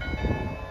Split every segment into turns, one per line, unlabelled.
うん。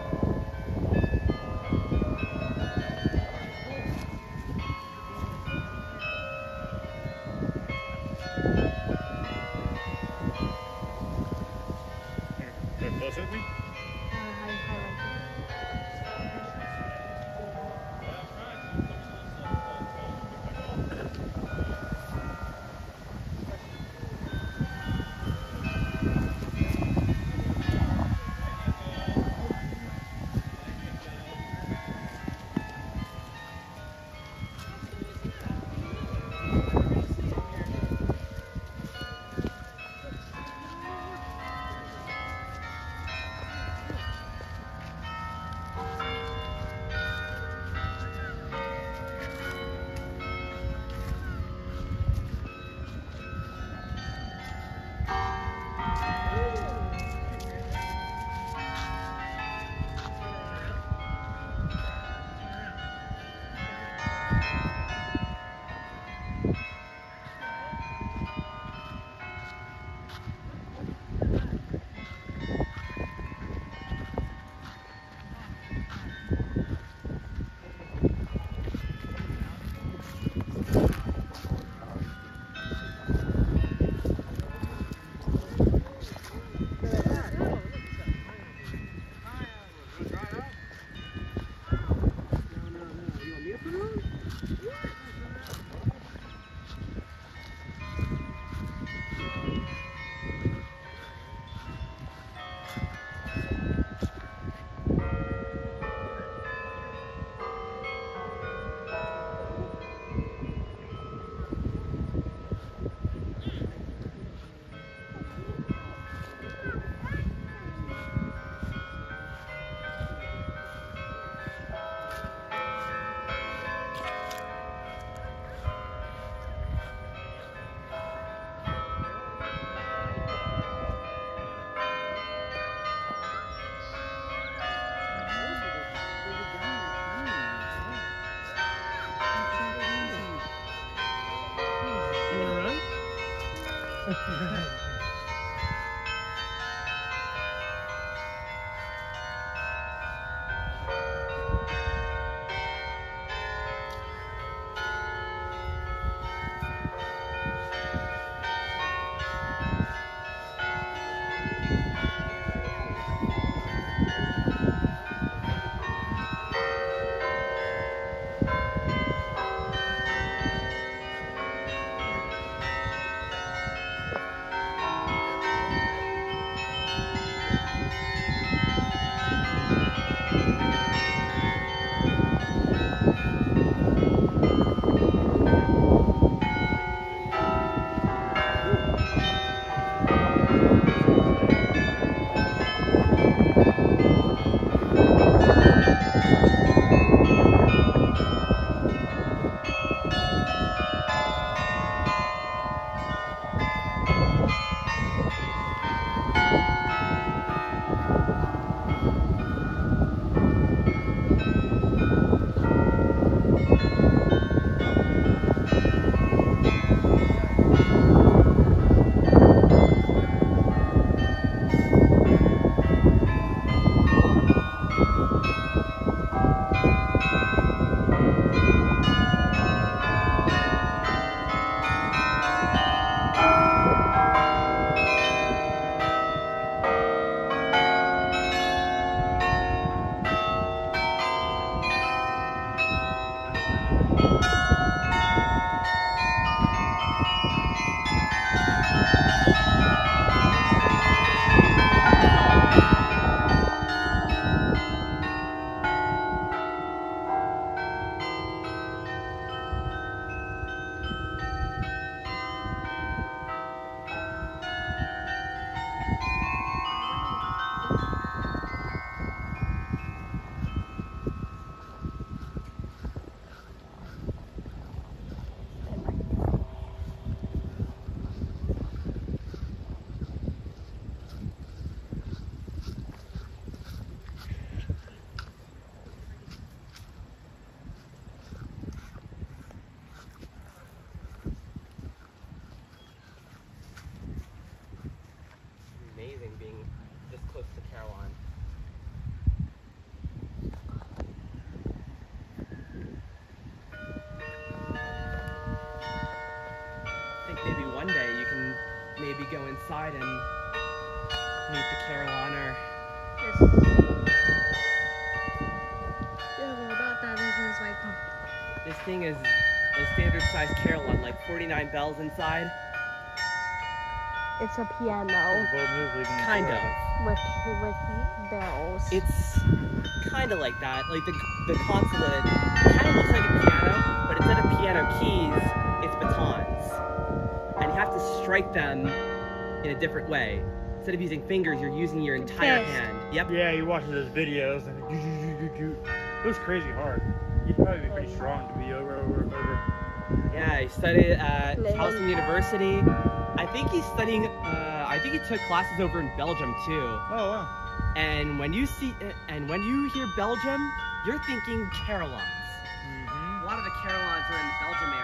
This thing is a standard size Carillon, like 49 bells inside.
it's a piano
Bold move leaving the
Kind of.
with with bells.
It's kind of like that. Like the the consulate kind of looks like a piano, but instead of piano keys, it's batons, and you have to strike them in a different way. Instead of using fingers, you're using your entire
Fist.
hand. Yep.
Yeah, you're watching those videos and it was crazy hard. You'd probably be pretty strong to be over, over, over.
Yeah, he studied at
Living.
Towson University. I think he's studying. Uh, I think he took classes over in Belgium too.
Oh wow.
And when you see, and when you hear Belgium, you're thinking Carillons.
Mm-hmm.
A lot of the Carillons are in the Belgium area.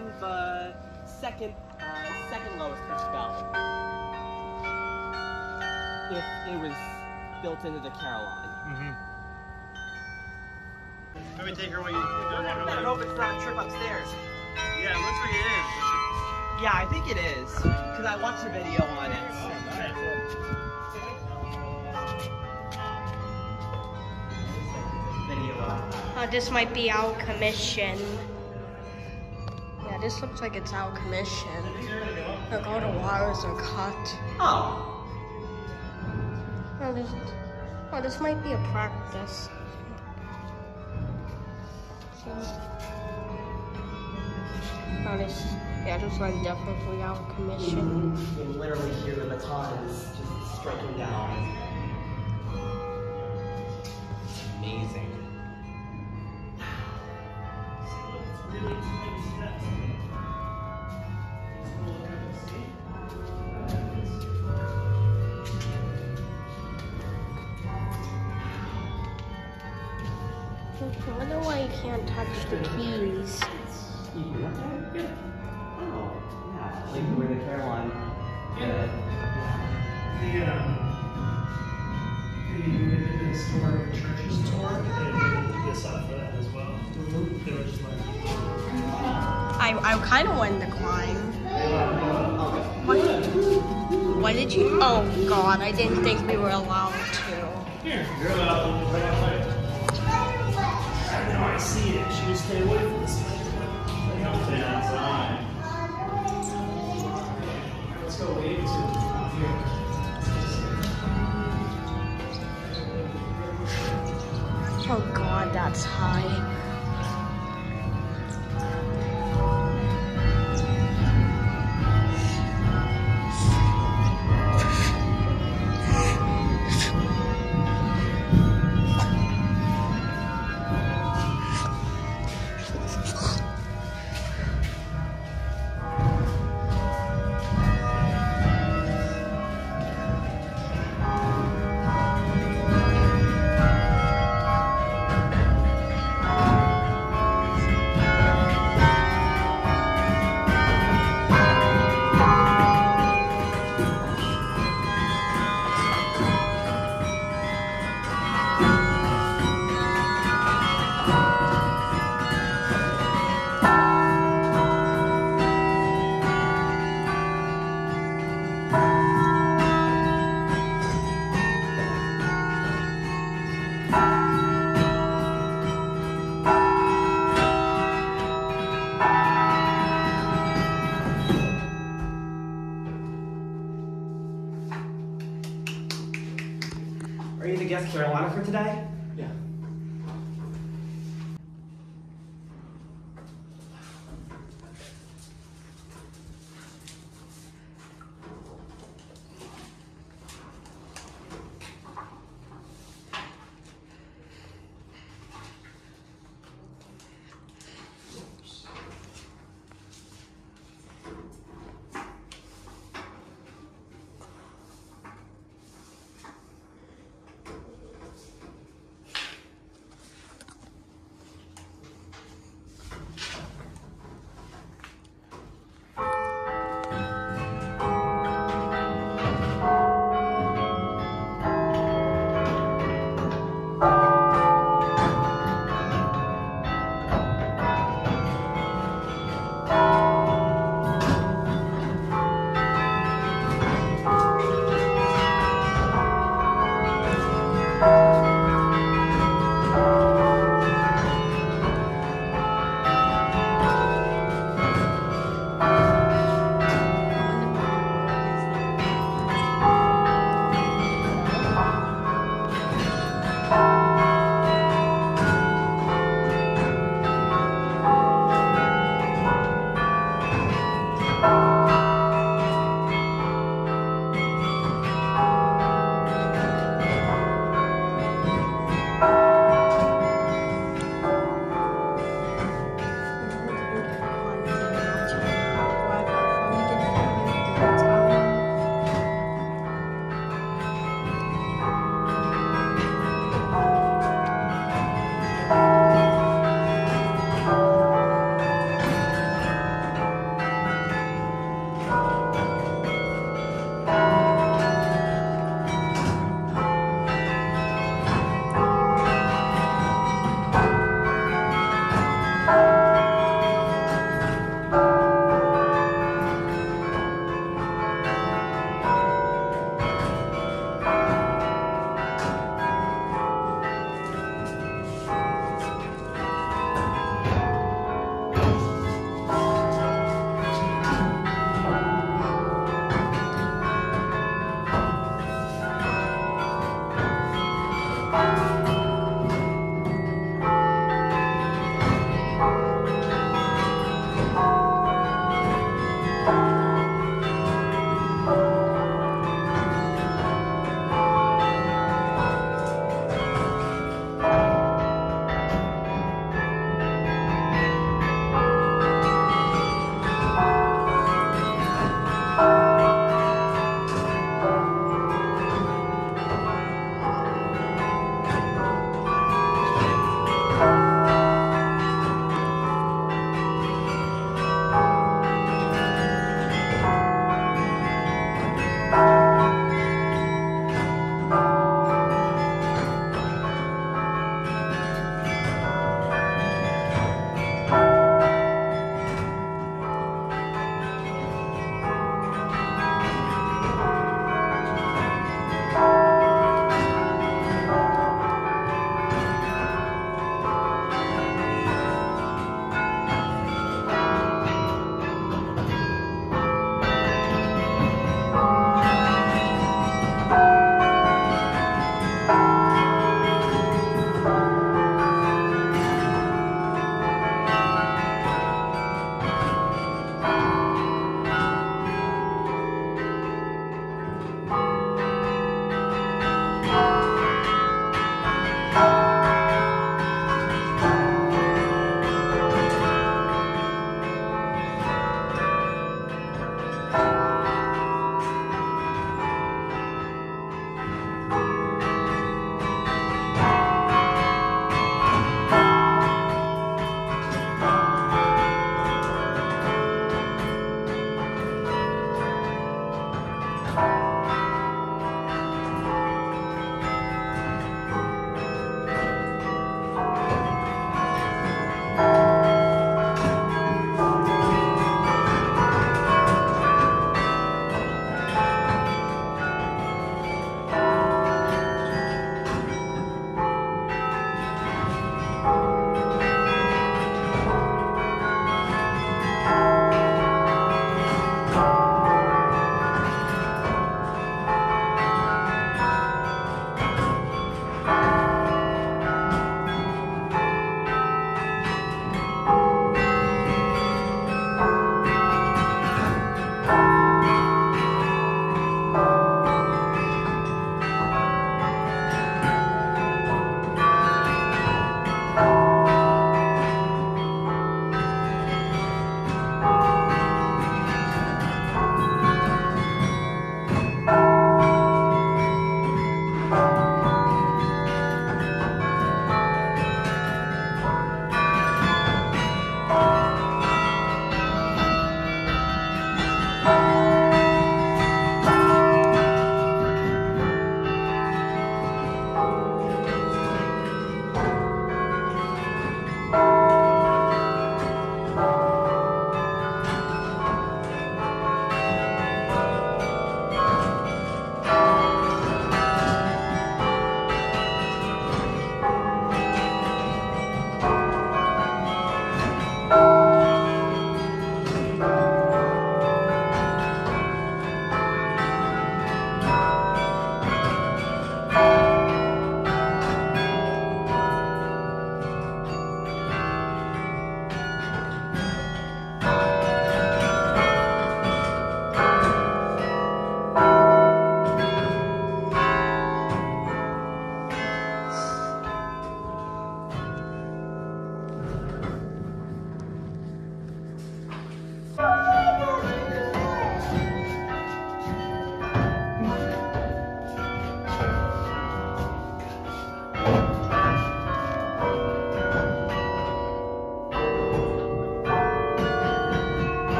Should have been the second uh, second lowest pitch bell if it was built into the Carillon.
Mm-hmm. Let me take her away.
I hope it's not a trip upstairs.
Yeah, it looks like it is.
Yeah, I think it is because I watched a video on it. Video.
Uh, this might be our commission. This looks like it's our commission. Look, all the wires are cut.
Oh.
Oh, this, oh, this might be a practice. Oh, this, yeah, this one definitely our commission.
You can literally hear the batons just striking down. It's amazing.
I, I kind of wanted to climb. What? What did you? Oh God, I didn't think we were allowed to.
here, you're allowed to right outside. I know, I see it. She just stay away from this. Stay outside. Let's go wave to here.
Oh God,
that's high.
For today?